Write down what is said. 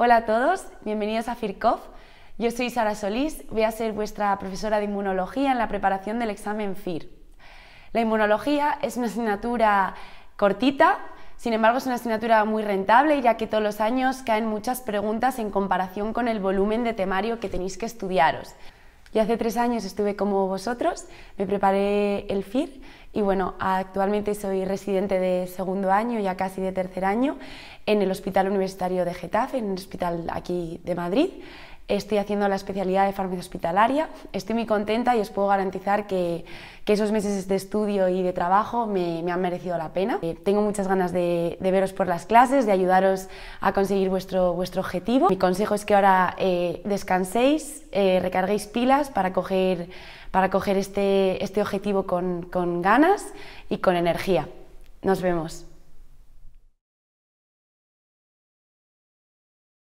Hola a todos, bienvenidos a FIRCOF. Yo soy Sara Solís, voy a ser vuestra profesora de inmunología en la preparación del examen FIR. La inmunología es una asignatura cortita, sin embargo es una asignatura muy rentable ya que todos los años caen muchas preguntas en comparación con el volumen de temario que tenéis que estudiaros. Yo hace tres años estuve como vosotros, me preparé el FIR y bueno, actualmente soy residente de segundo año, ya casi de tercer año, en el Hospital Universitario de Getafe, en el hospital aquí de Madrid. Estoy haciendo la especialidad de farmacia hospitalaria. Estoy muy contenta y os puedo garantizar que, que esos meses de estudio y de trabajo me, han merecido la pena. Eh, tengo muchas ganas de, de, veros por las clases, de ayudaros a conseguir vuestro, vuestro objetivo. Mi consejo es que ahora eh, descanséis, eh, recarguéis pilas para coger, para coger este, este objetivo con, con ganas y con energía. Nos vemos.